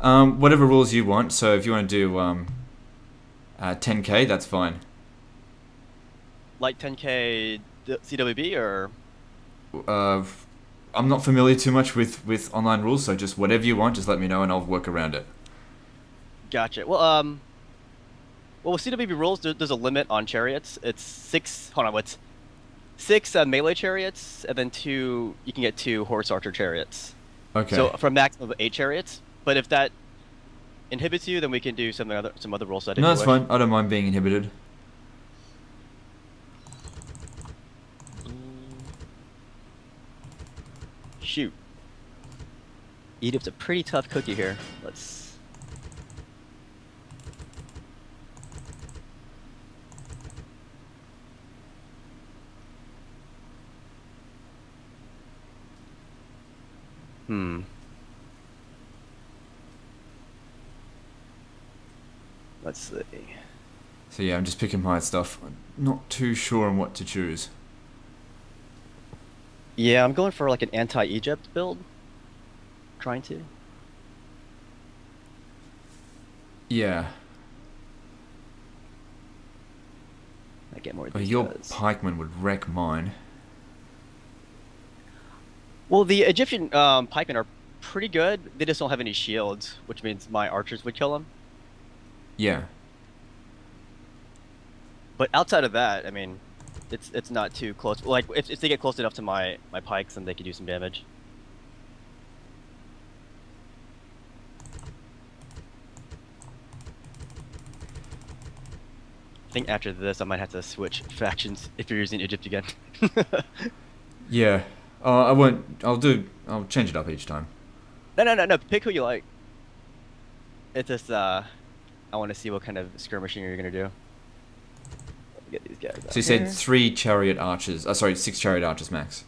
Um, whatever rules you want. So if you want to do um, uh, 10k, that's fine. Like 10k d- CWB or Uh, I'm not familiar too much with, with online rules, so just whatever you want, just let me know and I'll work around it. gotcha. Well, um, well with CWB rules, there, there's a limit on chariots. It's six. Hold on, what's six uh, melee chariots, and then two. You can get two horse archer chariots. Okay. So for a maximum of eight chariots. But if that inhibits you, then we can do some other some other rule set. if no, that's fine. I don't mind being inhibited. Shoot. Edith's a pretty tough cookie here. Let's. Hmm. Let's see. So yeah, I'm just picking my stuff. I'm not too sure on what to choose. Yeah, I'm going for like an anti-Egypt build. Trying to. Yeah. I get more of Well, your guys. pikeman would wreck mine. Well, the Egyptian um, pikemen are pretty good. They just don't have any shields, which means my archers would kill them. Yeah. But outside of that, I mean, it's it's not too close. Like if, if they get close enough to my my pikes, then they could do some damage. I think after this, I might have to switch factions if you're using Egypt again. Yeah. Uh, I won't. I'll do. I'll change it up each time. no, no, no, no. Pick who you like. It's just uh, I want to see what kind of skirmishing you're gonna do. Get these guys. So you said three chariot archers. Uh, sorry, six chariot archers max.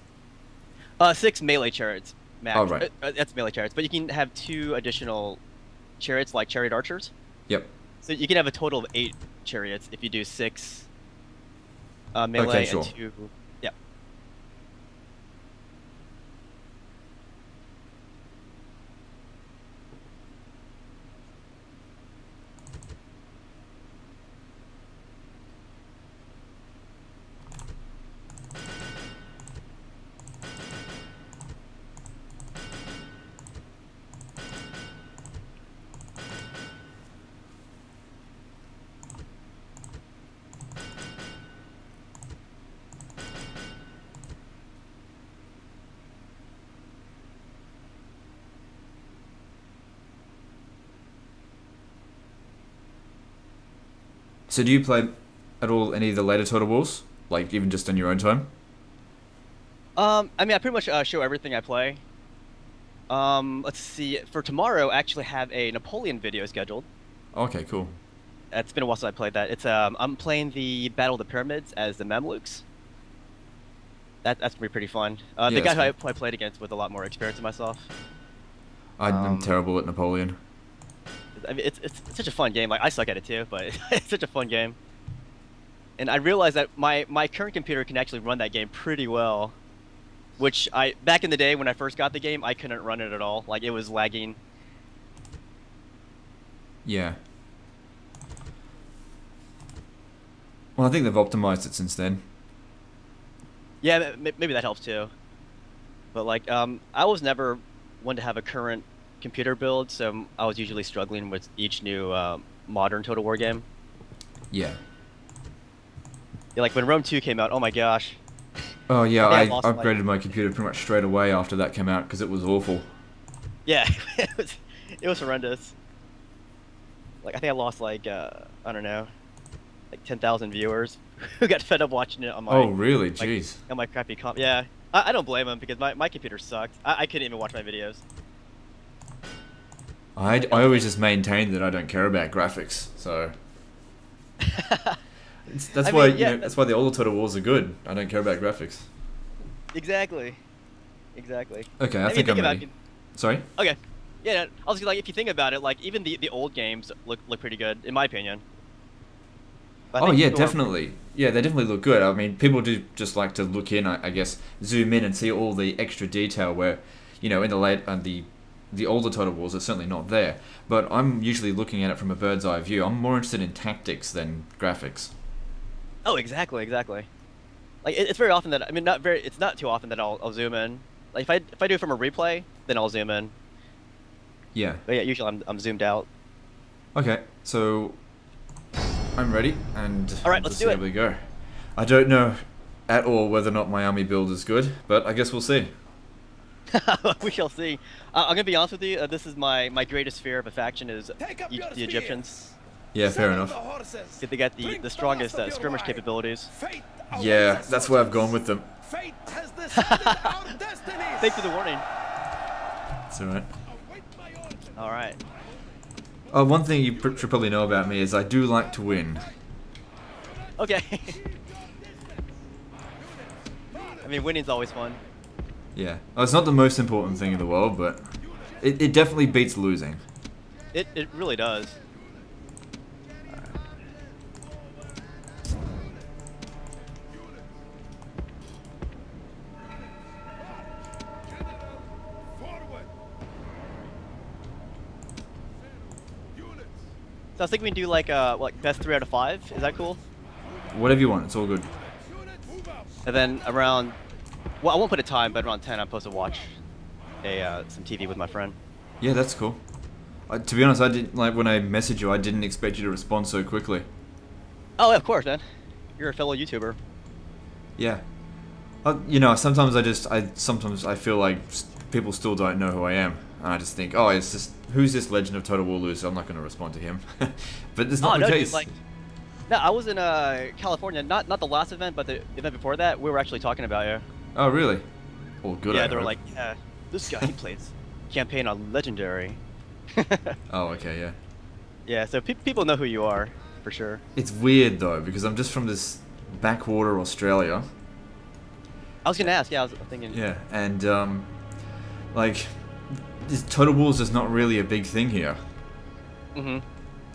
Uh, six melee chariots. Max. Oh, right. Uh, that's melee chariots, but you can have two additional chariots like chariot archers. Yep. So you can have a total of eight chariots if you do six uh, melee sure. and two. Yeah. So do you play at all any of the later Total Wars? Like even just on your own time? Um, I mean, I pretty much uh, show everything I play. Um, let's see. For tomorrow, I actually have a Napoleon video scheduled. Okay, cool. It's been a while since I played that. It's um, I'm playing the Battle of the Pyramids as the Mamluks. That that's gonna be pretty fun. Uh, Yeah, the guy who I, I played against with a lot more experience than myself. I'm Um, terrible at Napoleon. I mean, it's, it's such a fun game. Like I suck at it too, but it's such a fun game. And I realized that my my current computer can actually run that game pretty well, which I back in the day when I first got the game, I couldn't run it at all. Like it was lagging. Yeah. Well, I think they've optimized it since then. Yeah, maybe that helps too. But like, um, I was never one to have a current computer build, so I was usually struggling with each new uh, modern Total War game. Yeah. Yeah, like when Rome 2 came out, oh my gosh. Oh yeah, I I think I lost, like- upgraded my computer pretty much straight away after that came out because it was awful. Yeah, it was it was horrendous. Like I think I lost like uh, I don't know, like 10,000 viewers who got fed up watching it on my oh really? like, Jeez. on my crappy comp. Yeah, I, I don't blame them because my, my computer sucked. I, I couldn't even watch my videos. I I always just maintain that I don't care about graphics, so it's, that's I why mean, yeah, you know, that's why the older Total Wars are good. I don't care about graphics. exactly, exactly. Okay, I, mean, think I'm about ready. it- Sorry. Okay. Yeah, I was like, if you think about it, like even the, the old games look look pretty good in my opinion. Oh yeah, people are- definitely. Yeah, they definitely look good. I mean, people do just like to look in, I, I guess, zoom in and see all the extra detail. Where, you know, in the late, uh, the the older Total Wars are certainly not there. But I'm usually looking at it from a bird's eye view. I'm more interested in tactics than graphics. Oh, exactly, exactly. Like it, it's very often that I mean, not very. It's not too often that I'll, I'll zoom in. Like if I if I do it from a replay, then I'll zoom in. Yeah. But yeah, usually I'm I'm zoomed out. Okay, so I'm ready, and All right, let's do it. we go. I don't know at all whether or not my army build is good, but I guess we'll see. we shall see. Uh, I'm gonna be honest with you. Uh, this is my my greatest fear of a faction is E- the Egyptians. Yeah, fair enough. the horses. They got the the strongest uh, skirmish capabilities. Yeah, that's where I've soldiers. gone with them. Fate has decided our destinies. Thanks for the warning. It's alright. Await. All right. Oh, one thing you pr- should probably know about me is I do like to win. Okay. I mean, winning's always fun. Yeah. Oh, it's not the most important thing in the world, but it, it definitely beats losing. It it really does. So I was thinking we do like uh like best three out of five. Is that cool? Whatever you want, it's all good. And then around, well, I won't put a time, but around ten, I'm supposed to watch a uh, some TV with my friend. Yeah, that's cool. I, to be honest, I didn't like when I messaged you. I didn't expect you to respond so quickly. Oh, of course, man. You're a fellow YouTuber. Yeah. Uh, you know, sometimes I just, I sometimes I feel like people still don't know who I am, and I just think, oh, it's just who's this Legend of Total War loser? I'm not going to respond to him. but it's not oh the no, case. dude, like, no, I was in uh California. Not not the last event, but the event before that. We were actually talking about you. Oh, really? Well, good. yeah, they were hope. like, yeah, this guy he plays campaign on Legendary. Oh, okay, yeah. yeah, so pe- people know who you are for sure. It's weird though because I'm just from this backwater Australia. I was gonna ask. Yeah, I was thinking. Yeah, and um, like, this Total War is just not really a big thing here. hmm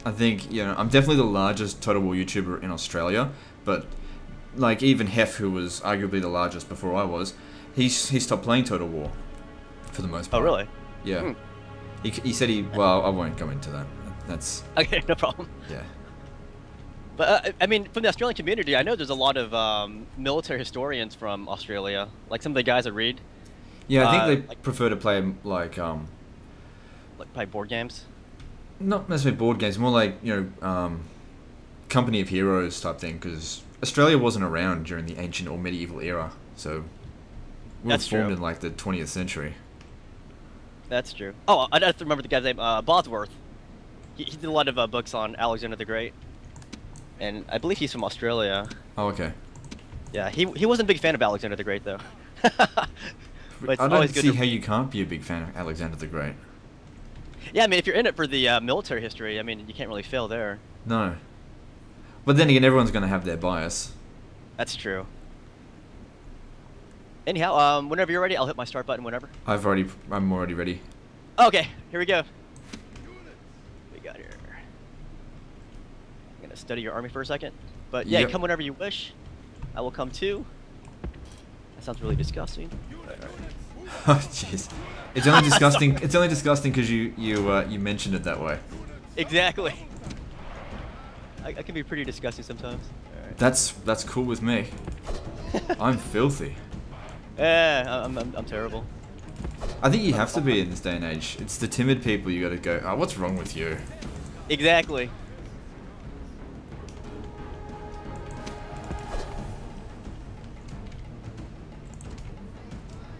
I think you know I'm definitely the largest Total War YouTuber in Australia, but like even Hef, who was arguably the largest before I was, he's he stopped playing Total War for the most part. Oh, part. really? Yeah. Hmm. He, he said he well I won't go into that. That's Okay, no problem. yeah. But uh, I mean, from the Australian community, I know there's a lot of um, military historians from Australia. Like some of the guys I read, Yeah, I think Uh, they like- prefer to play like um like play board games. not necessarily board games, more like you know um, Company of Heroes type thing because Australia wasn't around during the ancient or medieval era, so we were That's formed true. in like the 20th century. That's true. Oh, I have to remember the guy's name, uh, Bosworth. He, he did a lot of uh, books on Alexander the Great, and I believe he's from Australia. Oh, okay. Yeah, he he wasn't a big fan of Alexander the Great though. but I don't see to- how you can't be a big fan of Alexander the Great. Yeah, I mean, if you're in it for the uh, military history, I mean, you can't really fail there. No. But then again, everyone's going to have their bias. That's true. Anyhow, um, whenever you're ready, I'll hit my start button whenever. I've already, I'm already ready. Okay, here we go. We got here. I'm gonna study your army for a second. But yeah, Yep. come whenever you wish. I will come too. That sounds really disgusting. Oh, jeez. It's only disgusting. it's only disgusting because you you uh, you mentioned it that way. Exactly. I, I can be pretty disgusting sometimes. Alright. That's that's cool with me. I'm filthy. Yeah, I'm, I'm, I'm terrible. I think you have to be in this day and age. It's the timid people you got to go. Oh, what's wrong with you? Exactly.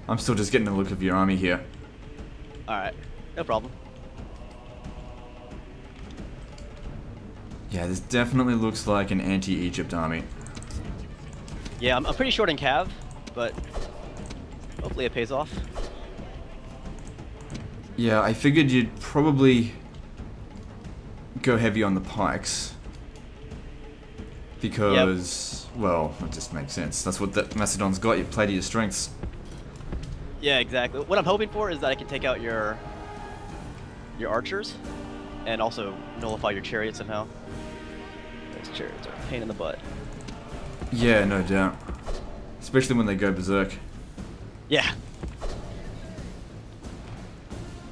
I'm still just getting a look of your army here. Alright, no problem. Yeah, this definitely looks like an anti-Egypt army. Yeah, I'm, I'm pretty short in Cav, but hopefully it pays off. Yeah, I figured you'd probably go heavy on the pikes. Because, well, it just makes sense. That's what the Macedon's got. You play to your strengths. Yeah, exactly. What I'm hoping for is that I can take out your your archers, and also nullify your chariots somehow. Those are a pain in the butt. Yeah, no doubt. Especially when they go berserk. Yeah.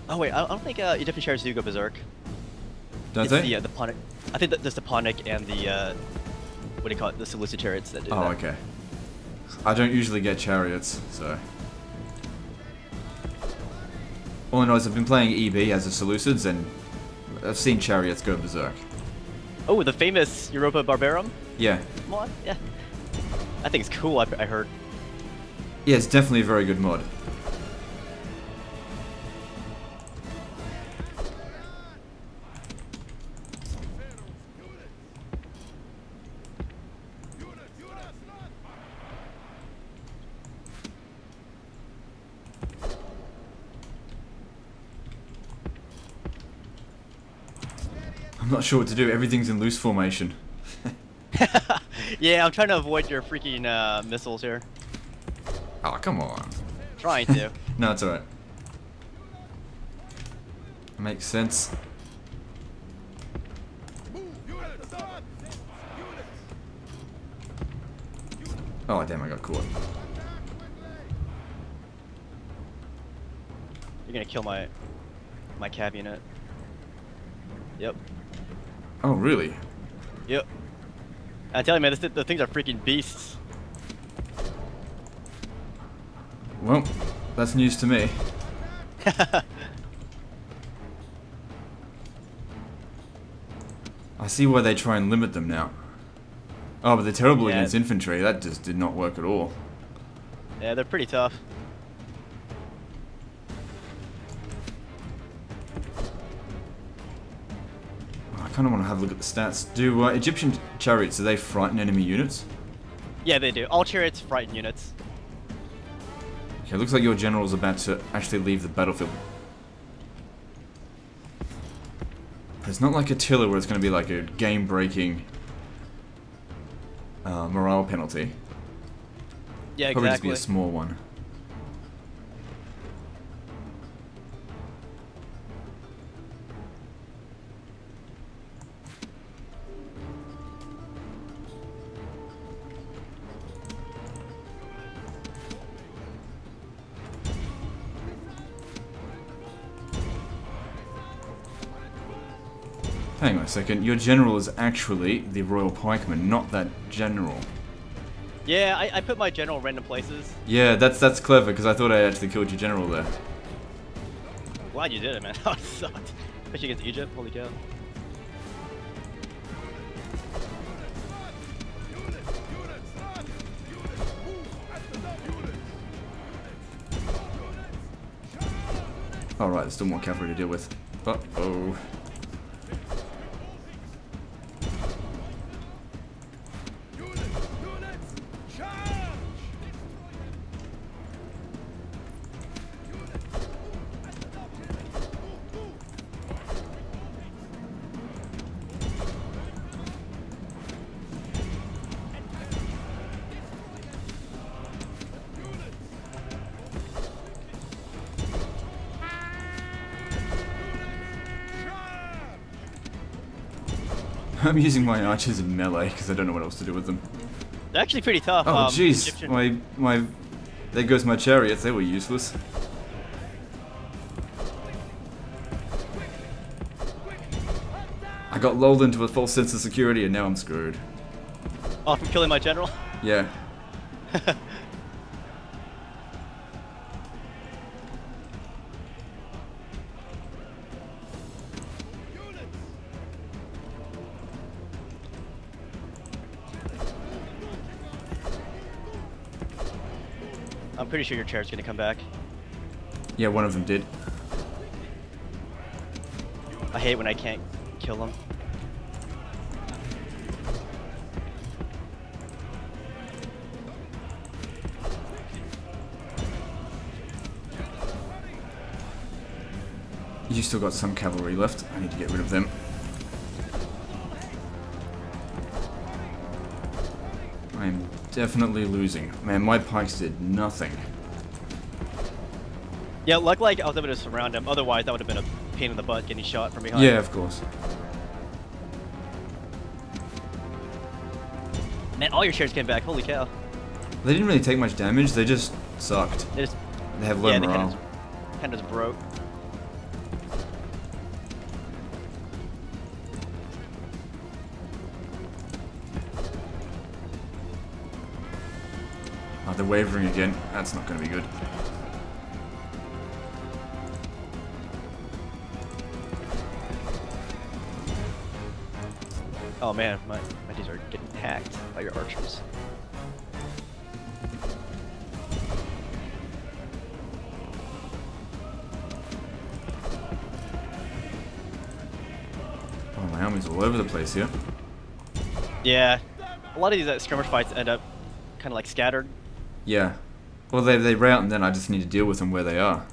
Oh wait, I don't think uh, Egyptian chariots do go berserk. Don't it's they? The, uh, the Punic. I think that there's the Punic and the uh, what do you call it? The Seleucid chariots that do oh, that. okay. I don't usually get chariots, so. All I know is I've been playing EB as the Seleucids, and I've seen chariots go berserk. Oh, the famous Europa Barbarum Yeah. mod. Yeah. I think it's cool. I, I heard. Yeah, it's definitely a very good mod. Not sure what to do. Everything's in loose formation. yeah, I'm trying to avoid your freaking uh, missiles here. Oh, come on. Trying to. No, it's alright. Makes sense. Oh, damn, I got caught. You're gonna kill my my cav unit. Yep. Oh, really? Yep. I tell you, man, this, the things are freaking beasts. Well, that's news to me. I see why they try and limit them now. Oh, but they're terrible Yeah. against infantry. That just did not work at all. yeah, they're pretty tough. Kind of want to have a look at the stats. Do uh, Egyptian chariots, do they frighten enemy units? Yeah, they do. All chariots frighten units. Okay, looks like your general's about to actually leave the battlefield. It's not like Attila where it's going to be like a game-breaking uh, morale penalty. Yeah, Probably exactly. just be a small one. Second, your general is actually the Royal Pikeman, not that general. Yeah, I, I put my general in random places. Yeah, that's that's clever because I thought I actually killed your general there. Glad you did it, man. That sucked. Especially against Egypt. Holy cow. Alright, there's still more cavalry to deal with. Uh I'm using my archers in melee because I don't know what else to do with them. They're actually pretty tough. Oh um, jeez, Egyptian- my my, there goes my chariots. They were useless. I got lulled into a false sense of security and now I'm screwed. Oh, from killing my general? Yeah. pretty sure your chair's gonna come back. Yeah, one of them did. I hate when I can't kill them. You still got some cavalry left. I need to get rid of them. Definitely losing. Man, my pikes did nothing. Yeah, luckily I was able to surround him. Otherwise, that would have been a pain in the butt getting shot from behind. Yeah, of course. Man, all your chairs came back. Holy cow. They didn't really take much damage. They just sucked. They just, They have low yeah, they kind morale. of, kind of just broke. Wavering again. That's not going to be good. Oh man, my my dudes are getting hacked by your archers. Oh, my army's all over the place here. Yeah, a lot of these uh, skirmish fights end up kind of like scattered. Yeah. Well, they, they route and then I just need to deal with them where they are.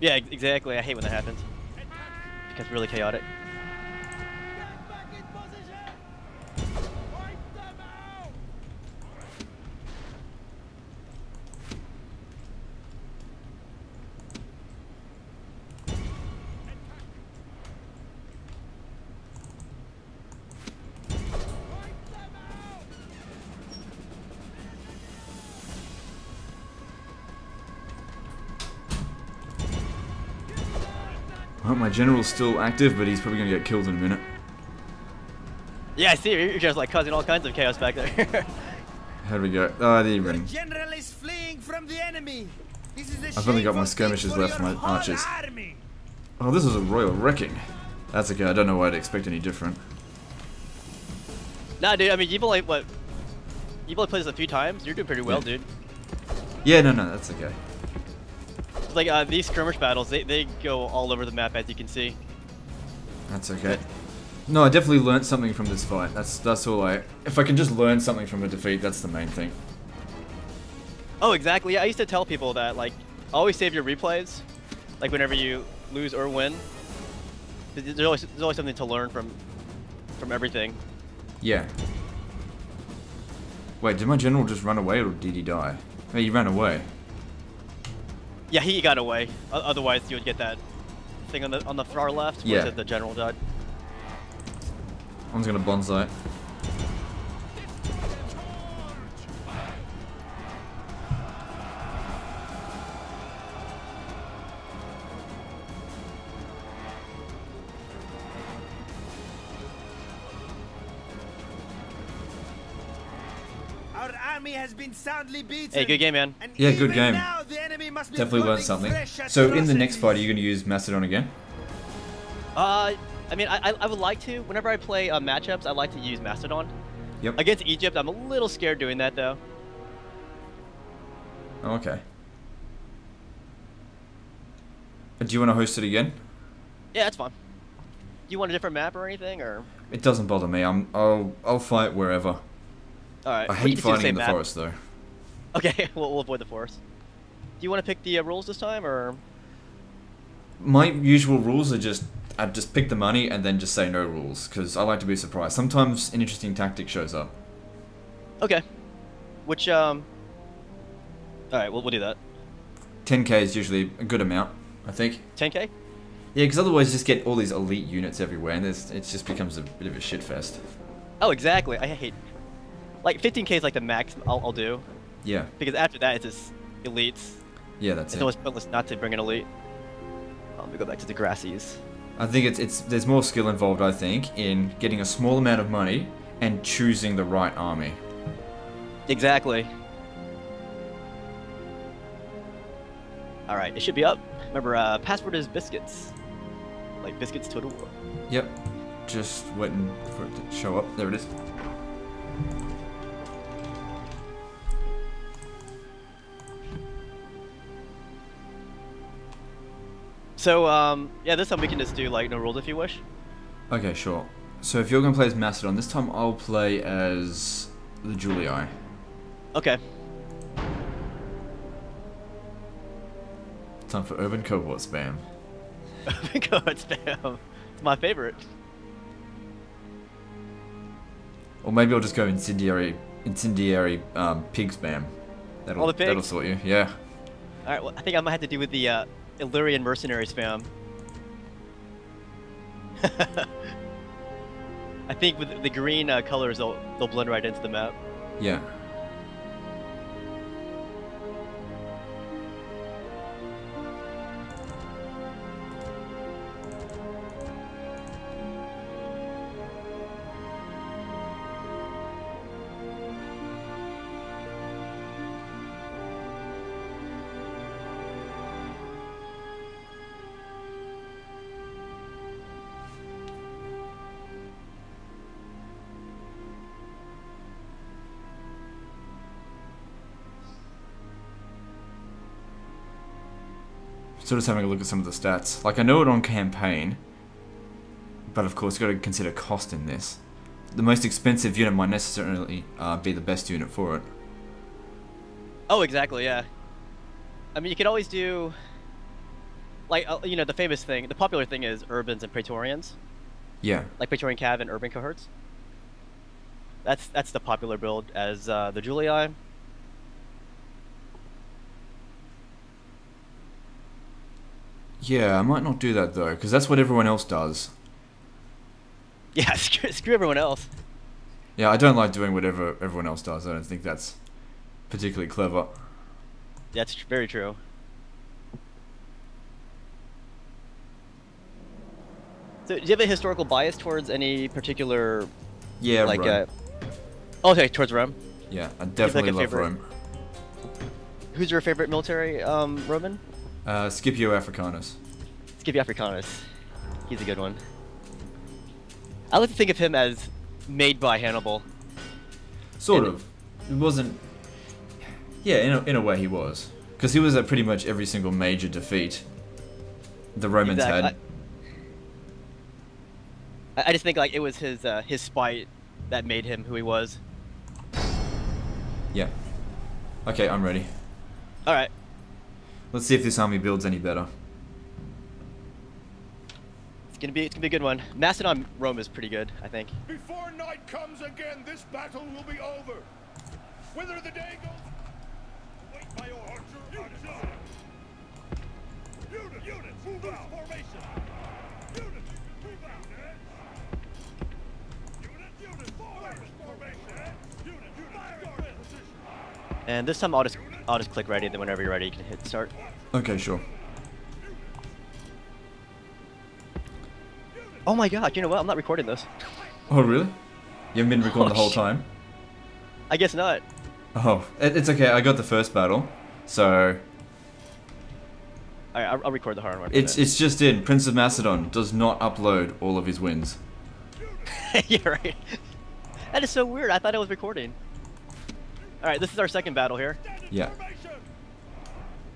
Yeah, exactly. I hate when that happens. It Becomes really chaotic. General's still active, but he's probably going to get killed in a minute. Yeah, I see. You're just like causing all kinds of chaos back there. How do we go? Oh, the Your ring. general is fleeing from the enemy. This is a I've only got my shameful skirmishes left, your my archers. army. Oh, this is a royal wrecking. That's okay. I don't know why I'd expect any different. nah, dude. I mean, you've only what? You've only played this a few times. You're doing pretty well, Yeah. dude. Yeah, no, no, that's okay. Like uh, these skirmish battles, they, they go all over the map as you can see. That's okay. No, I definitely learned something from this fight. That's that's all I. If I can just learn something from a defeat, that's the main thing. Oh, exactly. Yeah, I used to tell people that like always save your replays, like whenever you lose or win. There's always, there's always something to learn from from everything. Yeah. Wait, did my general just run away or did he die? Oh, he ran away. Yeah, he got away. O- otherwise, you would get that thing on the on the far left where it Yeah. said the general died. I'm just gonna bonsai. Our army has been soundly beaten. Hey, good game, man. And Yeah, good game. now Definitely learned something. So in the next fight, are you gonna use Macedon again? Uh, I mean, I, I I would like to. Whenever I play uh, matchups, I like to use Macedon. Yep. Against Egypt, I'm a little scared doing that though. Okay. Uh, Do you want to host it again? Yeah, that's fine. Do you want a different map or anything, or? It doesn't bother me. I'm. I'll. I'll fight wherever. All right. I hate fighting same in the map. forest though. Okay, we'll, we'll avoid the forest. Do you want to pick the uh, rules this time, or? My usual rules are just. I just pick the money and then just say no rules because I like to be surprised. Sometimes an interesting tactic shows up. Okay. Which um. All right, we'll we'll do that. 10k is usually a good amount, I think. 10k. Yeah, because otherwise you just get all these elite units everywhere, and there's, it just becomes a bit of a shit fest. Oh, exactly. I hate. Like 15k is like the max I'll, I'll do Yeah, because after that it's just elites. Yeah, that's It's it. always pointless not to bring an elite. Um, let me go back to the Grassies. I think it's it's there's more skill involved. I think in getting a small amount of money and choosing the right army. Exactly. All right, it should be up. Remember, uh, password is biscuits. Like biscuits total war. Yep, just waiting for it to show up. There it is. So, um, yeah, this time we can just do like no rules if you wish. Okay, sure. So if you're gonna play as Macedon, this time I'll play as the Julii. Okay. Time for urban cohort spam. go ahead, spam. It's my favorite. Or maybe I'll just go incendiary, incendiary um, pig spam. That'll, All the that'll sort you. Yeah. All right, well, I think I might have to do with the uh, Illyrian mercenary spam. I think with the green uh, colors, they'll they'll blend right into the map. Yeah. So just having a look at some of the stats. Like I know it on campaign, but of course you've got to consider cost in this. The most expensive unit might necessarily uh, be the best unit for it. Oh, exactly. Yeah. I mean, you could always do. Like uh, you know, the famous thing, the popular thing is urbans and praetorians, Yeah. like praetorian cav and urban cohorts. That's that's the popular build as uh, the Julii. Yeah, I might not do that though, because that's what everyone else does. Yeah, screw, screw everyone else. Yeah, I don't like doing whatever everyone else does. I don't think that's particularly clever. That's very true. So, do you have a historical bias towards any particular, Yeah, like, Rome. uh, oh, okay, towards Rome? yeah, I definitely a love favorite? Rome. Who's your favorite military um, Roman? Uh, Scipio Africanus. Scipio Africanus. He's a good one. I like to think of him as made by Hannibal. Sort And- of. It wasn't. Yeah, in a, in a way he was, because he was at pretty much every single major defeat the Romans Exact- had. I, I just think like it was his uh, his spite that made him who he was. Yeah. Okay, I'm ready. All right. Let's see if this army builds any better. It's gonna be it's gonna be a good one. Macedon Rome is pretty good, I think. Before night comes again, this battle will be over. Whither the day goes. Wait by your archer. Units. Units. Units. Move out. Formation. Units. Move out. Eh? Units. Units. Forward. Formation. Eh? Units. Fire. And this time I'll just I'll just click ready. Then whenever you're ready, you can hit start. Okay, sure. Oh my god! You know what? I'm not recording this. Oh, really? You haven't been oh, recording Oh, the whole shit. time? I guess not. Oh, it, it's okay. I got the first battle, so All right, I'll, I'll record the hard one. it's it's just in. Prince of Macedon does not upload all of his wins. You're right. That is so weird. I thought I was recording. All right, this is our second battle here. Yeah.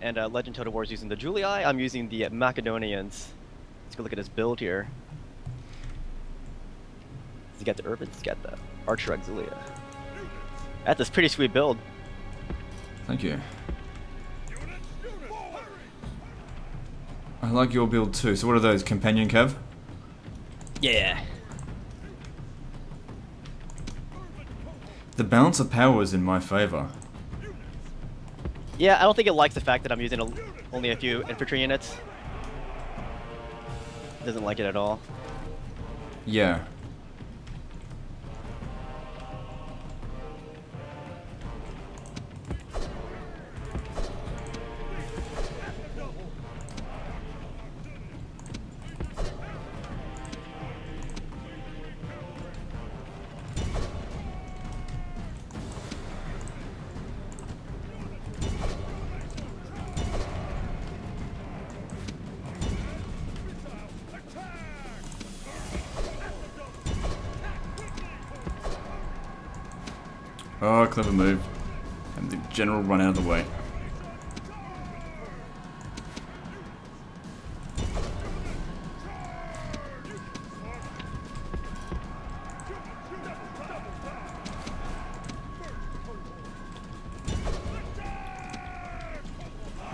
And uh, Legend Total War is using the Julii. I'm using the Macedonians. Let's go look at his build here. He's got the Urbans, he's got the Archer Auxilia. That's a pretty sweet build. Thank you. Units. Units. Forward. I like your build too. So what are those? Companion Cav? Yeah. The balance of power is in my favor. Yeah, I don't think it likes the fact that I'm using a, only a few infantry units. It doesn't like it at all. Yeah. Oh, clever move. And the general run out of the way.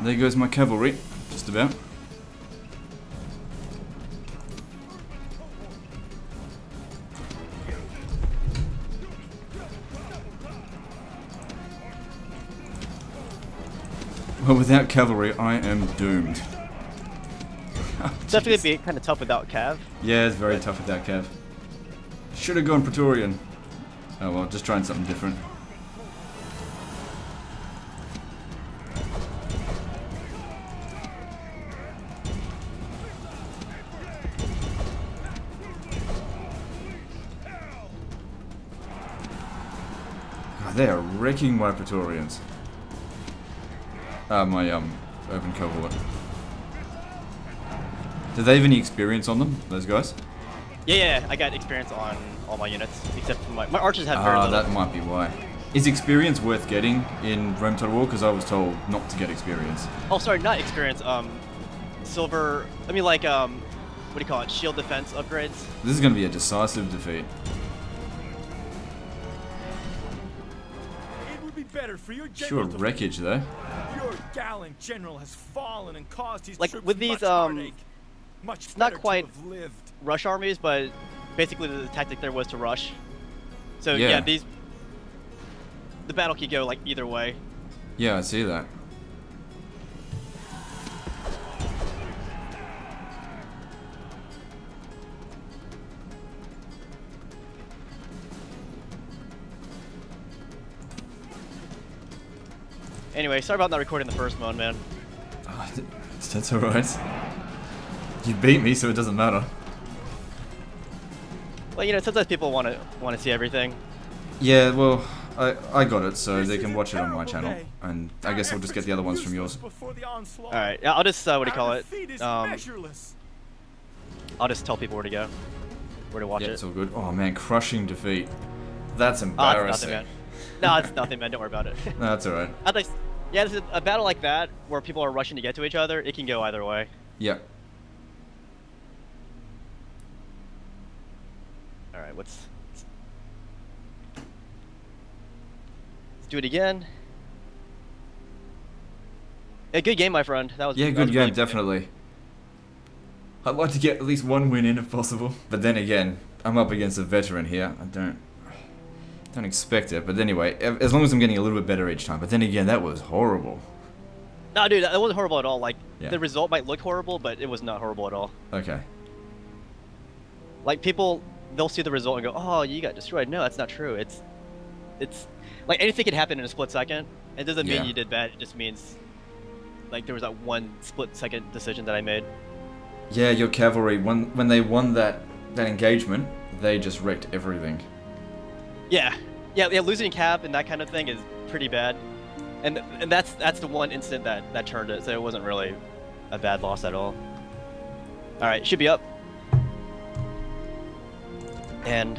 There goes my cavalry, just about. Without cavalry, I am doomed. Oh, definitely be kind of tough without Cav. Yeah, it's very tough without cav. Should have gone Praetorian. Oh well, just trying something different. They are wrecking my Praetorians. Uh, my um, urban cohort. Do they have any experience on them, those guys? Yeah, yeah, I got experience on all my units, except for my, my archers have very Ah, little. that might be why. Is experience worth getting in Rome Total War? Because I was told not to get experience. Oh, sorry, not experience. Um, silver. I mean, like um, what do you call it? Shield defense upgrades. This is going to be a decisive defeat. It would be better for your Sure, wreckage though. Your gallant general has fallen and caused his Like, with these, much um, heartache. Much it's not quite- have lived. rush armies, but basically the tactic there was to rush. So yeah, Yeah. these the battle could go like either way. Yeah, I see that. Anyway, sorry about not recording the first one, man. Oh, that's alright. You beat me, so it doesn't matter. Well, you know, sometimes people want to want to see everything. Yeah, well, I I got it, so This they can watch it on my channel, day. and I Our guess I'll just get the other ones from yours. before the onslaught. All right, yeah, I'll just uh, what do you Our call it? Um, measureless. I'll just tell people where to go, where to watch Yeah, it. it's all good. Oh man, crushing defeat. That's Oh, it's embarrassing. nothing, man. No, it's nothing, man. Don't worry about it. No, that's alright. I'd like, yeah, this is a battle like that where people are rushing to get to each other. It can go either way. Yeah. All right, what's let's do it again. A good game, my friend. That was Yeah, good was game, really definitely. I'd like to get at least one win in if possible. But then again, I'm up against a veteran here. I don't don't expect it. But anyway, as long as I'm getting a little bit better each time. But then again, that was horrible. No, dude, that wasn't horrible at all. Like Yeah. the result might look horrible, but it was not horrible at all. Okay. Like people, they'll see the result and go, "Oh, you got destroyed." No, that's not true. It's, it's like anything can happen in a split second. It doesn't mean Yeah. you did bad. It just means like there was that one split second decision that I made. Yeah, your cavalry when when they won that that engagement, they just wrecked everything. Yeah, yeah, yeah. Losing cav and that kind of thing is pretty bad, and and that's that's the one incident that that turned it. So it wasn't really a bad loss at all. All right, should be up. And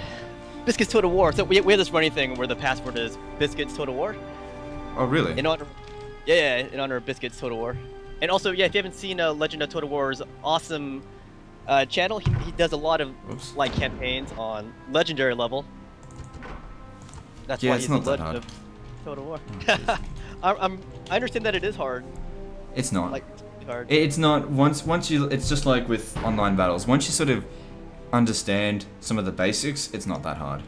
biscuits total war. So we, we have this running thing where the password is biscuits total war Oh really? in honor. Yeah, yeah, in honor of biscuits total war. And also, yeah, if you haven't seen uh, Legend of Total War's awesome uh, channel, he, he does a lot of Oops. like campaigns on legendary level. That's Yeah, why it's he's not the that Legend hard. of Total War. jeez. I'm, I'm, I understand that it is hard. It's not. Like it's hard. It's not once once you it's just like with online battles. Once you sort of understand some of the basics, it's not that hard.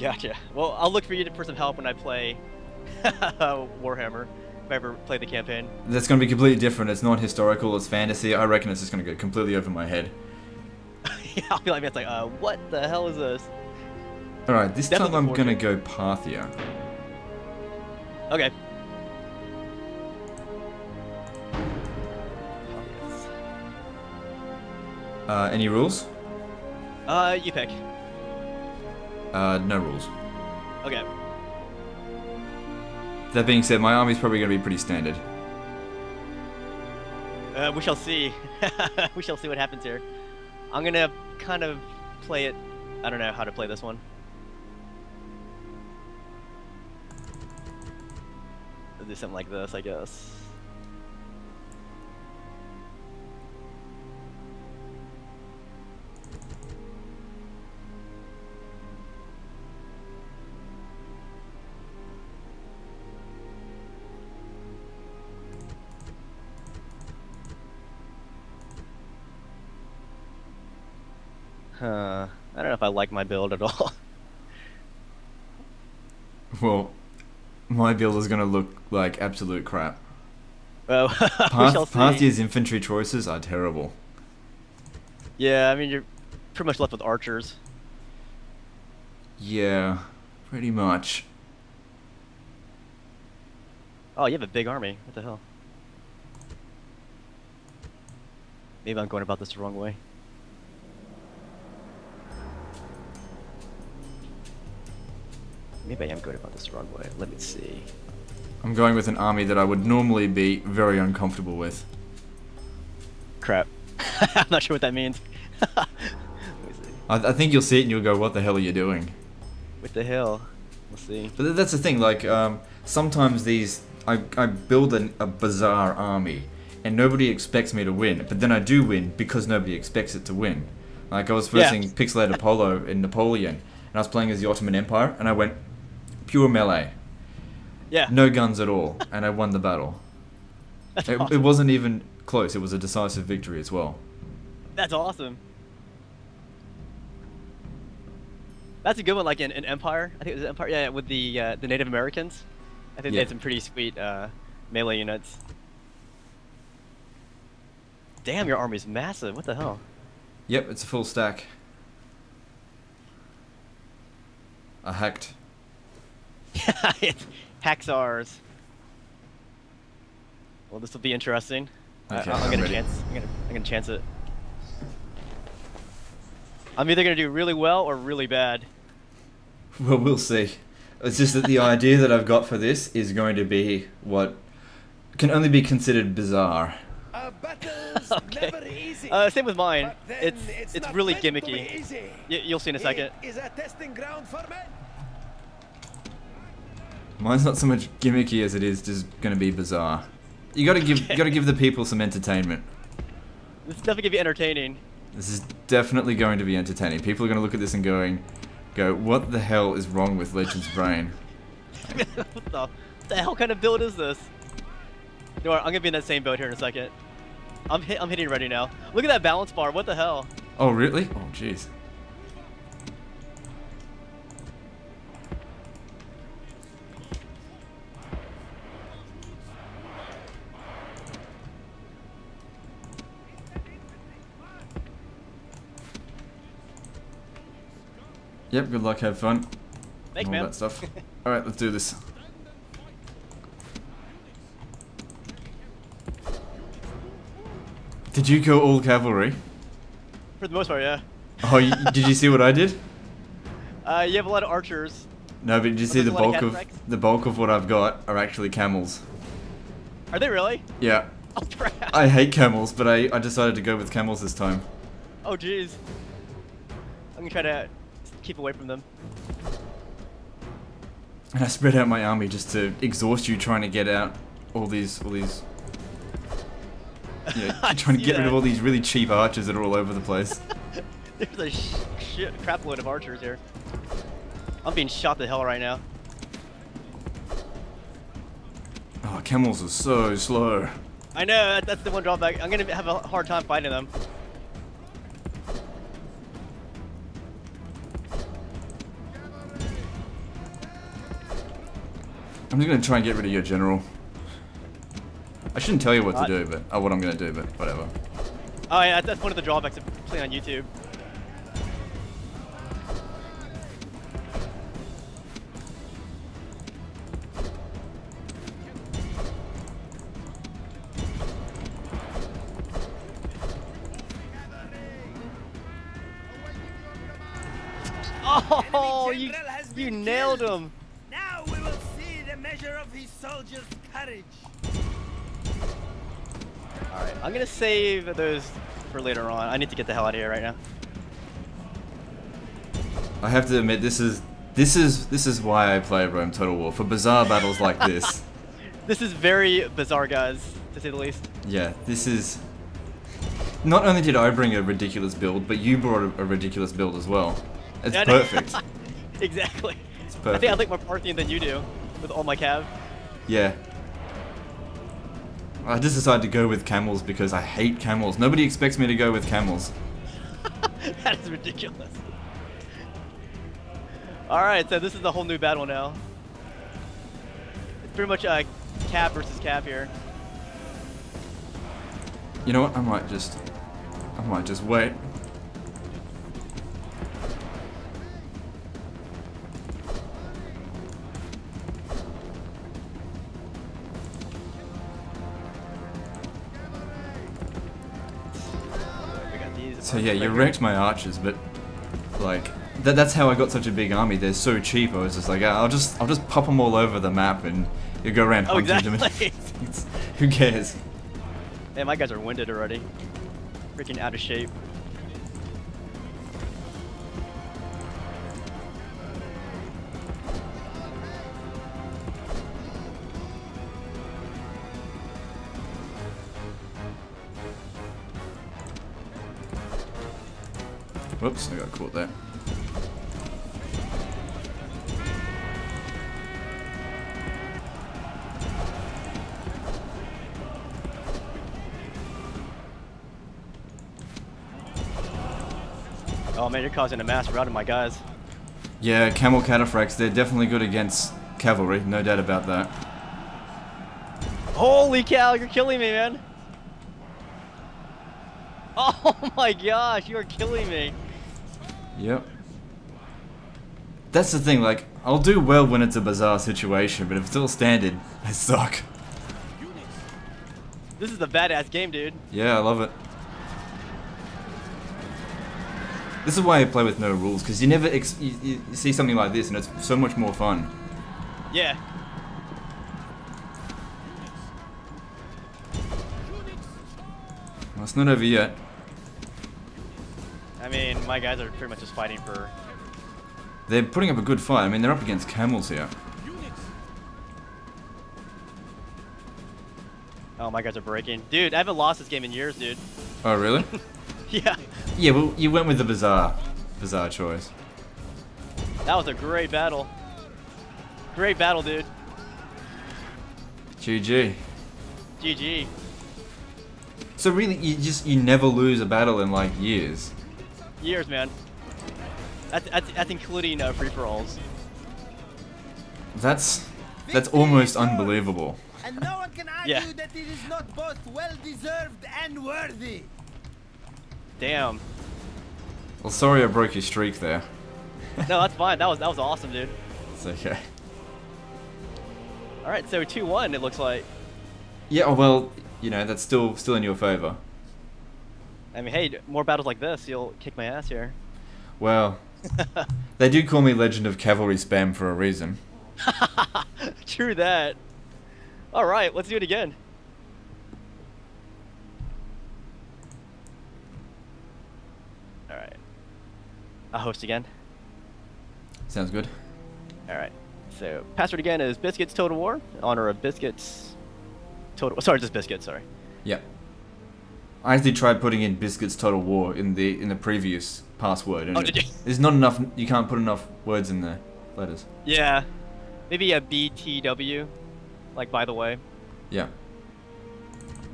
Gotcha. Well, I'll look for you for some help when I play Warhammer. If I ever play the campaign. That's going to be completely different. It's not historical, it's fantasy. I reckon it's just going to go completely over my head. yeah, I'll be like, it's like, uh, what the hell is this? Alright, this Definitely time I'm going to go Parthia. Okay. Uh, any rules? Uh, you pick. Uh, no rules. Okay. That being said, my army's probably going to be pretty standard. Uh, we shall see. we shall see what happens here. I'm gonna kind of play it. I don't know how to play this one. I'll do something like this, I guess. Huh. I don't know if I like my build at all. Well, my build is going to look like absolute crap. well, shall see. Parthia's infantry choices are terrible. Yeah, I mean you're pretty much left with archers. Yeah, pretty much. Oh, you have a big army. What the hell? Maybe I'm going about this the wrong way. Maybe I am going about this the wrong way. Let me see. I'm going with an army that I would normally be very uncomfortable with. Crap. I'm not sure what that means. Let me see. I, I think you'll see it and you'll go, what the hell are you doing? What the hell? We'll see. But th- that's the thing, like, um, sometimes these, I, I build an, a bizarre army, and nobody expects me to win, but then I do win because nobody expects it to win. Like I was Yeah. versing Pixelated Apollo in Napoleon, and I was playing as the Ottoman Empire, and I went pure melee, Yeah. no guns at all, and I won the battle. It, awesome. it wasn't even close. It was a decisive victory as well. That's awesome. That's a good one, like in, in Empire. I think it was Empire. Yeah, with the uh, the Native Americans. I think they had some pretty sweet uh, melee units. Damn, your army's massive. What the hell? Yep, it's a full stack. I hacked. it's Haxars. Well, this will be interesting. I- Okay, I'm I'm gonna ready. chance. I'm gonna. I'm gonna chance it. I'm either gonna do really well or really bad. Well, we'll see. It's just that the idea that I've got for this is going to be what can only be considered bizarre. Okay. never easy. Uh, same with mine. It's it's, it's really meant to be gimmicky. Y- you'll see in a second. It is a testing ground for men. Mine's not so much gimmicky as it is just going to be bizarre. You got to give you got to give the people some entertainment. This is definitely gonna be entertaining. This is definitely going to be entertaining. People are going to look at this and going, go, what the hell is wrong with Legends Brain? what the, the hell kind of build is this? You know what, I'm gonna be in that same boat here in a second. I'm hit, I'm hitting ready now. Look at that balance bar. What the hell? Oh, really? Oh, jeez. Yep, good luck, have fun. Thanks, all man. that stuff. Alright, let's do this. Did you kill all cavalry? For the most part, yeah. Oh, you, did you see what I did? Uh, you have a lot of archers. No, but did you see the lot of bulk of the bulk of what I've got are actually camels. Are they really? Yeah, Oh crap. I hate camels, but I, I decided to go with camels this time. Oh jeez. I'm gonna try to keep away from them. And I spread out my army just to exhaust you trying to get out all these all these. Yeah, trying to get rid of all these really cheap archers that are all over the place. There's a sh shit crap load of archers here. I'm being shot to hell right now. Oh, camels are so slow. I know that's the one drawback. I'm gonna have a hard time fighting them. I'm just gonna try and get rid of your general. I shouldn't tell you what to uh, do, but oh, what I'm gonna do, but whatever. Oh yeah, that's one of the drawbacks of playing on YouTube. Oh, you, you nailed him. Soldiers' courage. Alright, I'm gonna save those for later on. I need to get the hell out of here right now. I have to admit, this is this is this is why I play Rome Total War for bizarre battles like this. This is very bizarre, guys, to say the least. Yeah, this is. Not only did I bring a ridiculous build, but you brought a, a ridiculous build as well. It's Yeah, perfect. exactly. It's I think I like more Parthian than you do, with all my cav. Yeah. I just decided to go with camels because I hate camels. Nobody expects me to go with camels. that is ridiculous. Alright, so this is a whole new battle now. It's pretty much uh, cav versus cav here. You know what? I might just. I might just wait. So yeah, you wrecked my archers, but like that, that's how I got such a big army. They're so cheap. I was just like, ah, I'll just I'll just pop them all over the map and you go around Oh, hunting them. exactly. It's- Who cares? Man, my guys are winded already. Freaking out of shape. Whoops, I got caught there. Oh man, you're causing a mass rout of my guys. Yeah, camel cataphracts, they're definitely good against cavalry, no doubt about that. Holy cow, you're killing me, man. Oh my gosh, you are killing me. Yep. That's the thing, like, I'll do well when it's a bizarre situation, but if it's all standard, I suck. This is a badass game, dude. Yeah, I love it. This is why I play with no rules, because you never ex- you, you you see something like this and it's so much more fun. Yeah. Well, it's not over yet. I mean, my guys are pretty much just fighting for. They're putting up a good fight. I mean, they're up against camels here. Oh, my guys are breaking. Dude, I haven't lost this game in years, dude. Oh, really? Yeah. yeah, well, you went with the bizarre, bizarre choice. That was a great battle. Great battle, dude. GG. GG. So really, you just you never lose a battle in like years. Years, man. That's, that's, that's including uh, free for alls. That's that's almost unbelievable. And no one can argue Yeah. that it is not both well deserved and worthy. Damn. Well, sorry I broke your streak there. No, that's fine. That was that was awesome, dude. It's okay. All right, so two one. It looks like. Yeah, oh, well, you know that's still still in your favor. I mean, hey, more battles like this, you'll kick my ass here. Well, they do call me Legend of Cavalry Spam for a reason. True that. All right, let's do it again. All right. I'll host again. Sounds good. All right. So password again is Biscuits Total War. in Honor of Biscuits. Total. Sorry, just Biscuits. Sorry. Yep. I actually tried putting in Biscuits Total War in the in the previous password, and Oh, did you? there's not enough. You can't put enough words in there, letters. Yeah. Maybe a BTW. Like by the way. Yeah.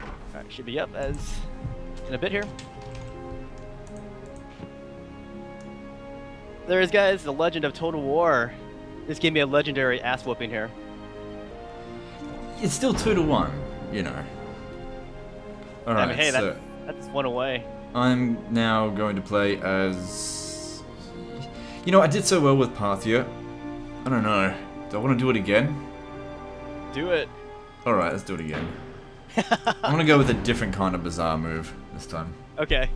All right, should be up as in a bit here. There is, guys, the Legend of Total War. This gave me a legendary ass whooping here. It's still two to one, you know. All right. I mean, hey, so that's, that's one away. I'm now going to play as. You know, I did so well with Parthia. I don't know. Do I want to do it again? Do it. All right, let's do it again. I'm gonna go with a different kind of bizarre move this time. Okay.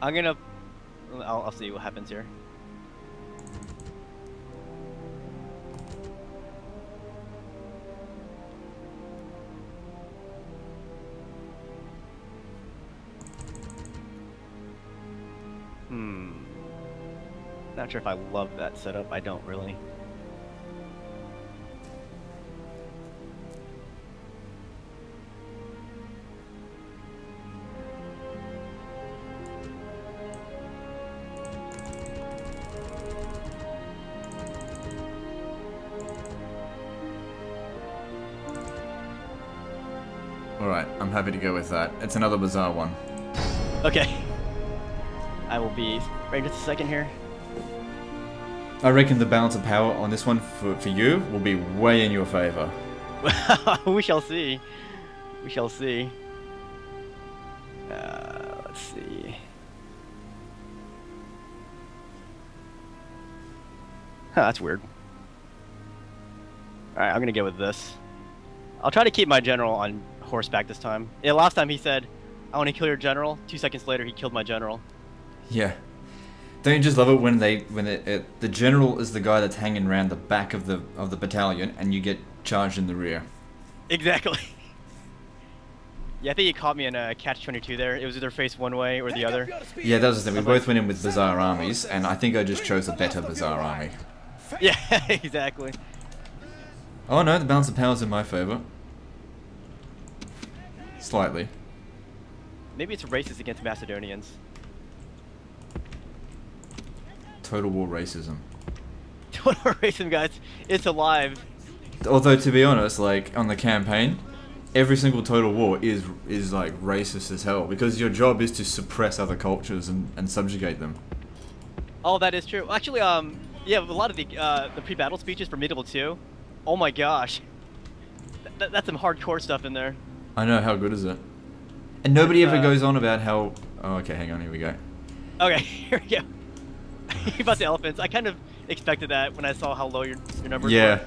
I'm gonna. I'll, I'll see what happens here. Not sure if I love that setup. I don't really. All right, I'm happy to go with that. It's another bizarre one. Okay. I will be right just a second here. I reckon the balance of power on this one for, for you will be way in your favor. we shall see. We shall see. Uh, let's see. Huh, that's weird. Alright, I'm gonna go with this. I'll try to keep my general on horseback this time. Yeah, last time he said, I want to kill your general. Two seconds later, he killed my general. Yeah. Don't you just love it when they when it, it, the general is the guy that's hanging around the back of the of the battalion and you get charged in the rear? Exactly. yeah, I think he caught me in a catch-22 there. It was either face one way or the other. Yeah, that was the thing. We both went in with bizarre armies, and I think I just chose a better bizarre army. Yeah, exactly. Oh no, the balance of power's in my favor. Slightly. maybe it's racist against Macedonians. Total War racism. Total racism, guys. It's alive. Although to be honest, like on the campaign, every single Total War is is like racist as hell because your job is to suppress other cultures and, and subjugate them. Oh, that is true. Actually, um, yeah, a lot of the uh, the pre-battle speeches for Medieval 2. Oh my gosh, Th- that's some hardcore stuff in there. I know how good is it, and nobody ever Uh, goes on about how. Oh, okay, hang on, here we go. Okay, here we go. About the elephants, I kind of expected that when I saw how low your, your numbers Yeah. were.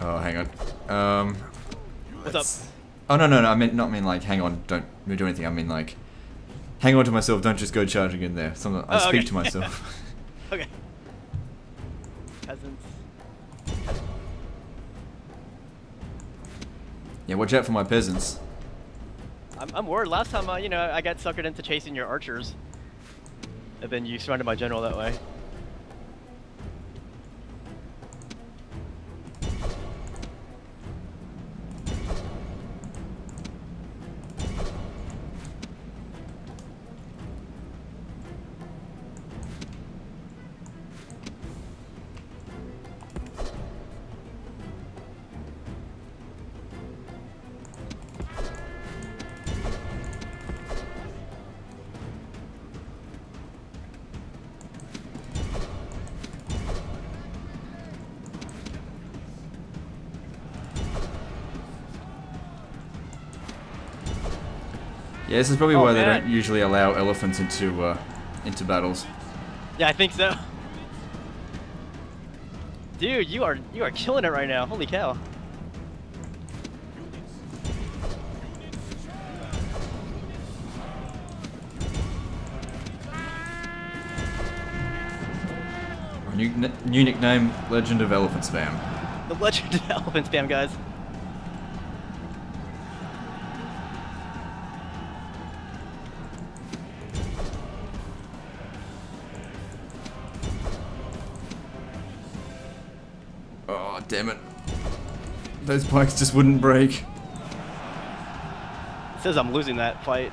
Oh, hang on. Um. What's let's- up? Oh no no no! I meant not mean like hang on, don't do anything. I mean like, hang on to myself. Don't just go charging in there. Something I Oh, speak okay. to myself. Okay. Peasants. yeah, watch out for my peasants. I'm, I'm worried. Last time, uh, you know, I got suckered into chasing your archers. And then you surrounded my general that way. Yeah, this is probably Oh, why they don't usually allow elephants into uh, into battles. Yeah, I think so. Dude, you are you are killing it right now. Holy cow. New, new nickname: Legend of Elephant Spam. The legend of elephant spam, guys. Those pikes just wouldn't break. It says I'm losing that fight.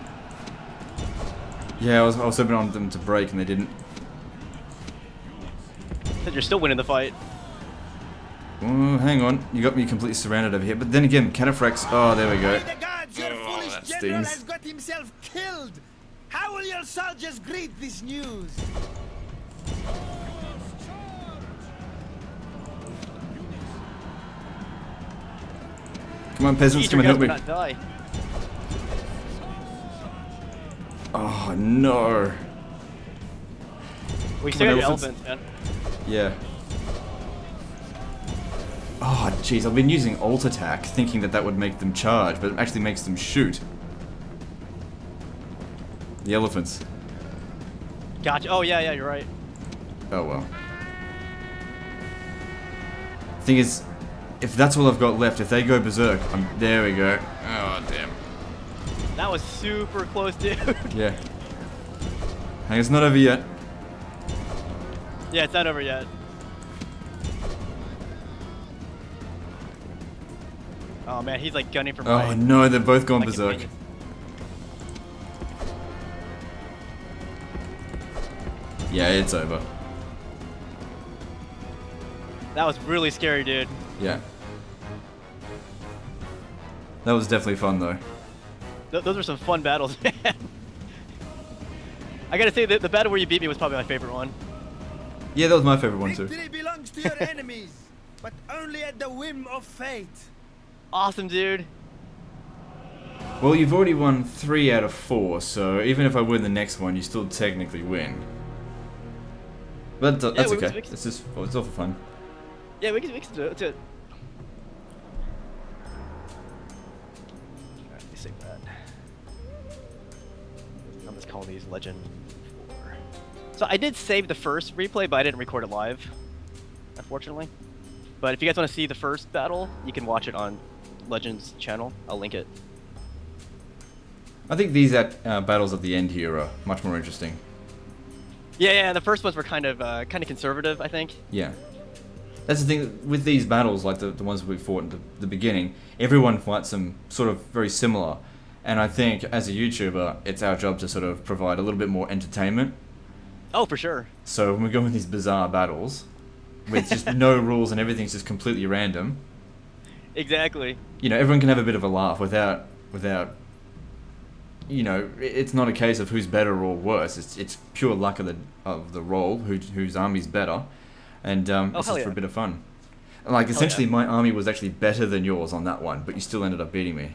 Yeah, I was, I was hoping on them to break and they didn't. It says you're still winning the fight. Oh, hang on, you got me completely surrounded over here. But then again, Cataphracts. Oh, there we go. By the gods, your Oh, foolish that general stings. has got himself killed. How will your soldiers greet this news? Come on, peasants, come and help me. die. Oh no. We still on, got your elephants. elephants, man. Yeah. Oh, jeez, I've been using alt attack, thinking that that would make them charge, but it actually makes them shoot. The elephants. Gotcha. Oh yeah, yeah, you're right. Oh well. Thing is, if that's all I've got left, if they go berserk, I'm there. We go. Oh damn. That was super close, dude. Yeah. Hang, it's not over yet. yeah, it's not over yet. Oh man, he's like gunning for Oh my. no, they're both gone my berserk. companions. Yeah, it's over. That was really scary, dude. Yeah. That was definitely fun though. Th- those were some fun battles, man. I gotta say, the, the battle where you beat me was probably my favorite one. Yeah, that was my favorite one too. Victory belongs to your enemies, but only at the whim of fate. Awesome, dude. Well, you've already won three out of four, so even if I win the next one, you still technically win. But uh, that's we- we- okay. It's just it's all for fun. Yeah, we can, we can do it. I'm just calling these Legend 4. So I did save the first replay, but I didn't record it live, unfortunately. But if you guys want to see the first battle, you can watch it on Legends channel. I'll link it. I think these at, uh, battles at the end here are much more interesting. Yeah, yeah. The first ones were kind of uh, kind of conservative, I think. Yeah. that's the thing with these battles, like the, the ones we fought in the, the beginning. Everyone fights them sort of very similar, and I think as a YouTuber, it's our job to sort of provide a little bit more entertainment. Oh, for sure. So when we go in these bizarre battles, with just no rules and everything's just completely random, Exactly. you know, everyone can have a bit of a laugh without without. You know, it's not a case of who's better or worse. It's it's pure luck of the of the role, who whose army's better, and um, Oh, it's just for a bit of fun. Like Hell essentially, yeah. my army was actually better than yours on that one, but you still ended up beating me.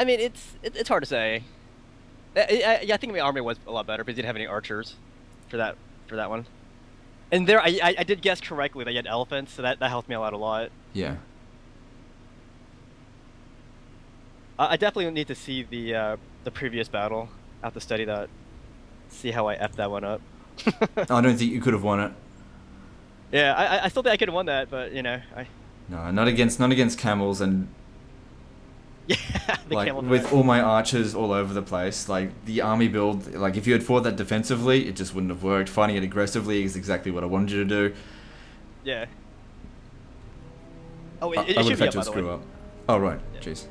I mean, it's it, it's hard to say. I, I, yeah, I think my army was a lot better because you didn't have any archers for that for that one. And there, I, I, I did guess correctly that you had elephants, so that, that helped me out a lot. Yeah. I, I definitely need to see the uh, the previous battle. I have to study that, see how I f that one up. I don't think you could have won it. yeah, I, I- I still think I could have won that, but you know, I No, not against not against camels and yeah, like with all my archers all over the place. Like the army build, like if you had fought that defensively, it just wouldn't have worked. Fighting it aggressively is exactly what I wanted you to do. yeah. Oh, it, I, it, I would have up, had to the way. screw up. Oh right, Yeah. jeez.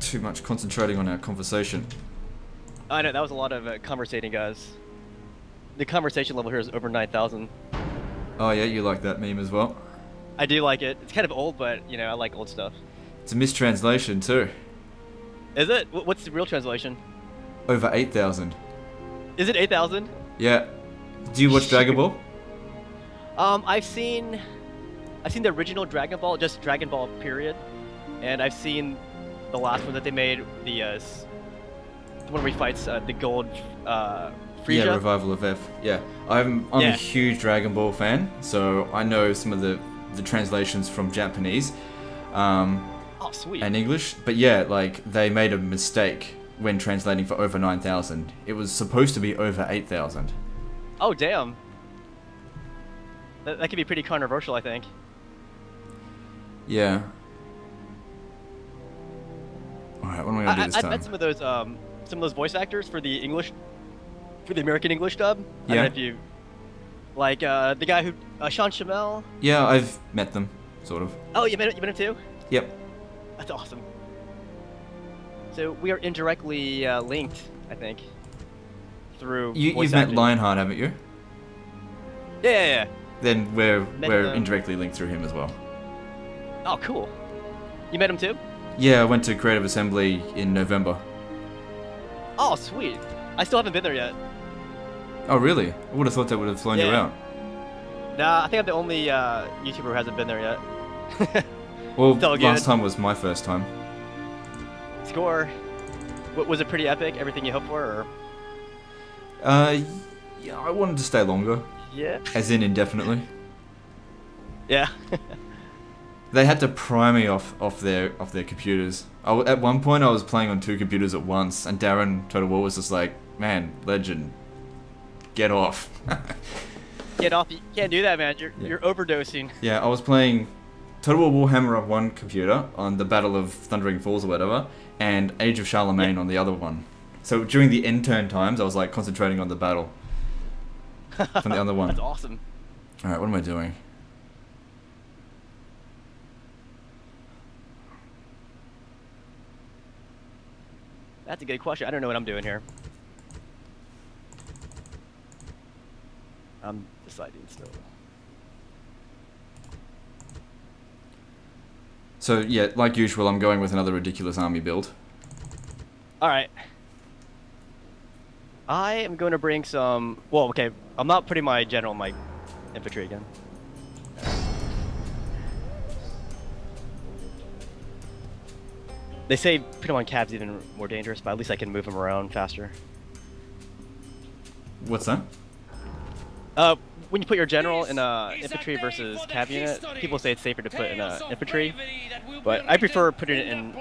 Too much concentrating on our conversation. I know that was a lot of uh, conversating, guys. The conversation level here is over nine thousand. Oh yeah, you like that meme as well. I do like it. It's kind of old, but you know, I like old stuff. It's a mistranslation too. Is it? What's the real translation? Over eight thousand. Is it eight thousand? Yeah. Do you watch Dragon Ball? Um, I've seen, I've seen the original Dragon Ball, just Dragon Ball period, and I've seen the last one that they made, the uh, the one where he fights uh, the gold uh, Frieza. Yeah, Revival of F. Yeah, I'm I'm a huge Dragon Ball fan, so I know some of the the translations from Japanese, um, oh, sweet. and English. But yeah, like they made a mistake when translating for over nine thousand. It was supposed to be over eight thousand. oh, damn. That, that could be pretty controversial, I think. Yeah. All right, what am I I, gonna do I, this I've time? met some of those, um, some of those voice actors for the English, for the American English dub. I Yeah. don't know if you, like uh, the guy who, uh, Sean Schemmel. Yeah, I've met them, sort of. Oh, you met, you met him too? Yep. That's awesome. So we are indirectly uh, linked, I think, through. You, you've met. Lionheart, haven't you? Yeah, yeah, yeah. Then we're Met we're indirectly linked through him as well. Oh, cool. You met him too? Yeah, I went to Creative Assembly in November. Oh, sweet. I still haven't been there yet. Oh, really? I would have thought that would have flown you out. Nah, I think I'm the only uh, YouTuber who hasn't been there yet. Well, last time was my first time. Score. W- was it pretty epic? Everything you hoped for? Or? Uh, yeah, I wanted to stay longer, Yeah. as in indefinitely. Yeah. They had to pry me off off their off their computers. I at one point, I was playing on two computers at once, and Darren Total War was just like, "Man, legend, get off." Get off. You can't do that, man. You're, Yeah. you're overdosing. yeah, I was playing Total War Warhammer on one computer on the Battle of Thundering Falls or whatever, and Age of Charlemagne on the other one. So during the end turn times, I was like concentrating on the battle. From the other one. That's awesome. All right, what am I doing? That's a good question. I don't know what I'm doing here. I'm deciding still. So yeah, like usual, I'm going with another ridiculous army build. All right. I am going to bring some. Well, okay. I'm not putting my general in my infantry again. They say put him on cavs even more dangerous, but at least I can move them around faster. What's that? Uh, when you put your general in a infantry versus cav unit, people say it's safer to put in a infantry, but I prefer putting it in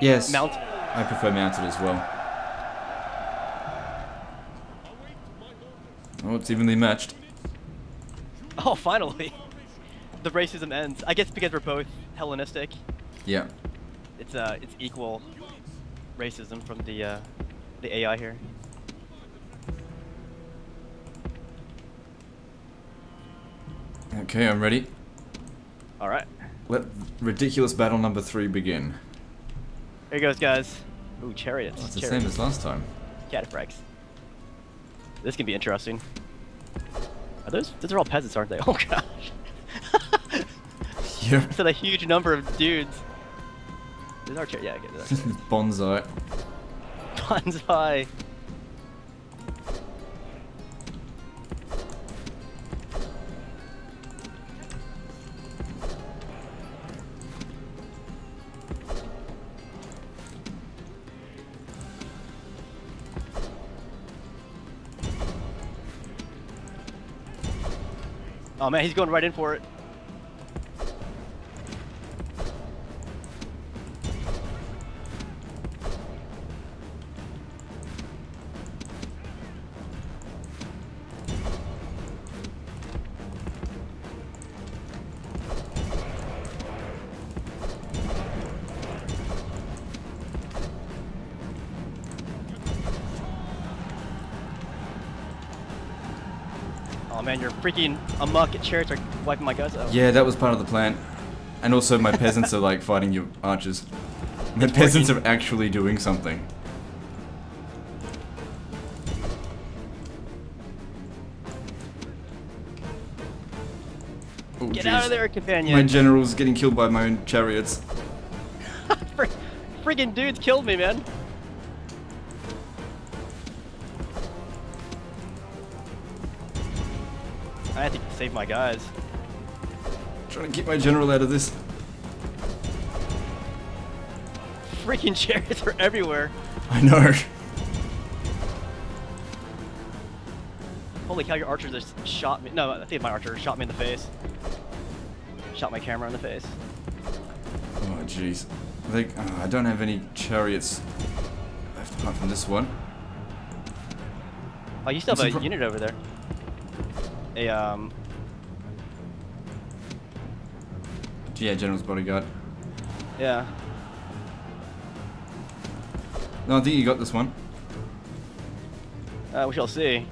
Yes. mount. I prefer mounted as well. Oh, it's evenly matched. Oh, finally! The racism ends. I guess because we're both Hellenistic, Yeah. it's uh, it's equal racism from the uh, the AI here. Okay, I'm ready. All right. Let ridiculous battle number three begin. Here goes, guys. Ooh, chariots. Oh, it's the same as last time. Cataphracts. This can be interesting. Are those? Those are all peasants, aren't they? Oh gosh. Yeah. That's a huge number of dudes. These are char- yeah, I get that. Bonsai. Bonsai. Oh man, he's going right in for it. Freaking amuck. Chariots are wiping my guts out. Yeah, that was part of the plan. And also, my peasants are like fighting your archers. The It's peasants working. are actually doing something. Oh, Get jeez. out of there, companion! My general's getting killed by my own chariots. Fr- freaking dudes killed me, man. Save my guys. I'm Trying to keep my general out of this. Freaking chariots are everywhere. I know. Holy cow, your archers just shot me. No, I think my archer shot me in the face. Shot my camera in the face. Oh, jeez. Like, oh, I don't have any chariots left apart from this one. Oh, you still have a unit over there. A, um, Yeah, general's bodyguard. yeah. No, I think you got this one. Uh, we shall see.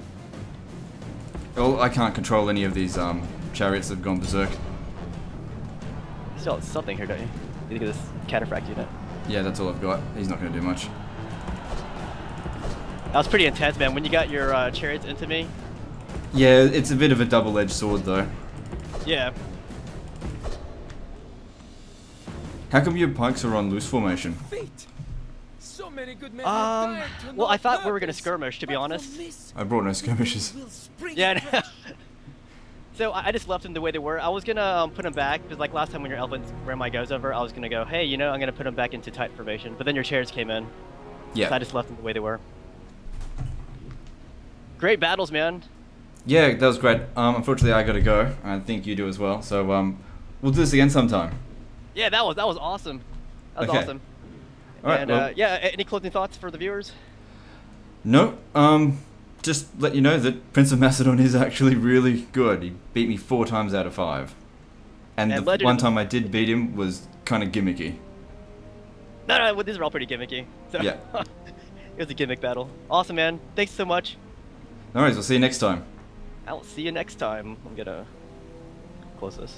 Well, I can't control any of these um, chariots that have gone berserk. You still something here, don't you? You think of this cataphract unit. Yeah, that's all I've got. He's not going to do much. That was pretty intense, man. When you got your uh, chariots into me, Yeah, it's a bit of a double-edged sword, though. yeah. How come your pikes are on loose formation? So many good men Um, have died to well, I thought we were gonna skirmish, to be honest. I brought no skirmishes. Yeah. I so I I just left them the way they were. I was gonna um, put them back because, like last time when your elephants ran my goes over, I was gonna go, hey, you know, I'm gonna put them back into tight formation. But then your chairs came in, Yeah. so I just left them the way they were. Great battles, man. Yeah, that was great. Um, unfortunately, I got to go. I think you do as well. So um, we'll do this again sometime. Yeah, that was that was awesome. That was Okay. awesome. All right. and well, uh, yeah, any closing thoughts for the viewers? No. Um, just let you know that Prince of Macedon is actually really good. He beat me four times out of five. And, And the Legend one time I did beat him was kind of gimmicky. No, no, well, these are all pretty gimmicky. So Yeah. it was a gimmick battle. Awesome, man. Thanks so much. No worries. We'll see you next time. I'll see you next time. I'm gonna close this.